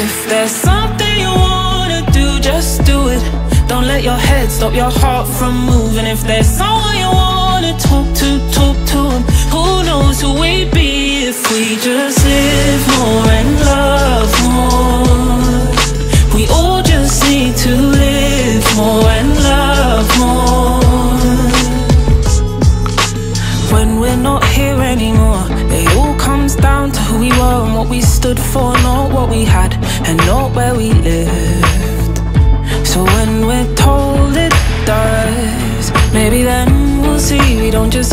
If there's something you wanna do, just do it. Don't let your head stop your heart from moving. If there's someone you wanna talk to, talk to 'em. Who knows who we'd be if we just live more and love more. We all just need to live more and love more. When we're not here anymore, down to who we were and what we stood for, not what we had, and not where we lived. So when we're told it does, maybe then we'll see we don't just